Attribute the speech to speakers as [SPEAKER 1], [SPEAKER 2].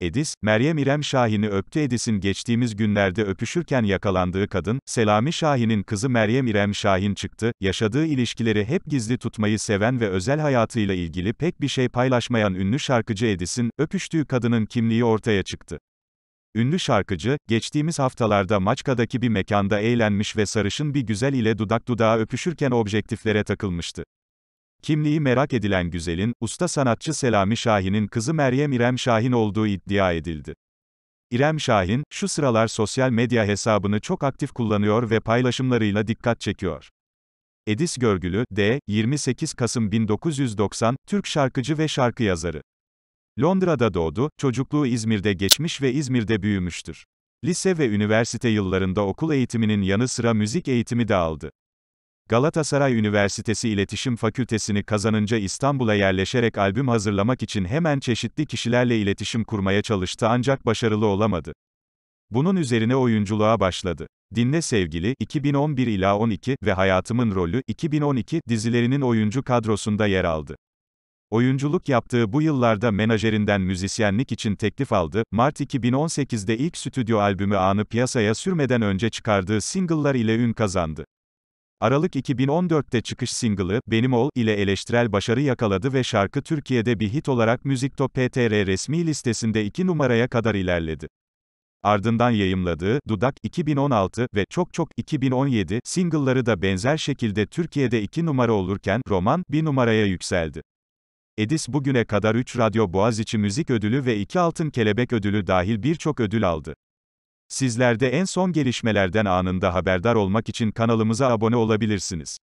[SPEAKER 1] Edis, Meryem İrem Şahin'i öptü Edis'in geçtiğimiz günlerde öpüşürken yakalandığı kadın, Selami Şahin'in kızı Meryem İrem Şahin çıktı, yaşadığı ilişkileri hep gizli tutmayı seven ve özel hayatıyla ilgili pek bir şey paylaşmayan ünlü şarkıcı Edis'in, öpüştüğü kadının kimliği ortaya çıktı. Ünlü şarkıcı, geçtiğimiz haftalarda Maçka'daki bir mekanda eğlenmiş ve sarışın bir güzel ile dudak dudağa öpüşürken objektiflere takılmıştı. Kimliği merak edilen güzelin, usta sanatçı Selami Şahin'in kızı Meryem İrem Şahin olduğu iddia edildi. İrem Şahin, şu sıralar sosyal medya hesabını çok aktif kullanıyor ve paylaşımlarıyla dikkat çekiyor. Edis Görgülü, D. 28 Kasım 1990, Türk şarkıcı ve şarkı yazarı. Londra'da doğdu, çocukluğu İzmir'de geçmiş ve İzmir'de büyümüştür. Lise ve üniversite yıllarında okul eğitiminin yanı sıra müzik eğitimi de aldı. Galatasaray Üniversitesi İletişim Fakültesini kazanınca İstanbul'a yerleşerek albüm hazırlamak için hemen çeşitli kişilerle iletişim kurmaya çalıştı ancak başarılı olamadı. Bunun üzerine oyunculuğa başladı. Dinle Sevgili 2011 ila 12 ve Hayatımın Rolü 2012 dizilerinin oyuncu kadrosunda yer aldı. Oyunculuk yaptığı bu yıllarda menajerinden müzisyenlik için teklif aldı. Mart 2018'de ilk stüdyo albümü Anı piyasaya sürmeden önce çıkardığı single'lar ile ün kazandı. Aralık 2014'te çıkış single'ı, Benim Ol, ile eleştirel başarı yakaladı ve şarkı Türkiye'de bir hit olarak Müziktop PTR resmi listesinde 2 numaraya kadar ilerledi. Ardından yayımladığı, Dudak, 2016 ve Çok Çok, 2017, single'ları da benzer şekilde Türkiye'de 2 numara olurken, Roman, 1 numaraya yükseldi. Edis bugüne kadar 3 Radyo Boğaziçi Müzik Ödülü ve 2 Altın Kelebek Ödülü dahil birçok ödül aldı. Sizler de en son gelişmelerden anında haberdar olmak için kanalımıza abone olabilirsiniz.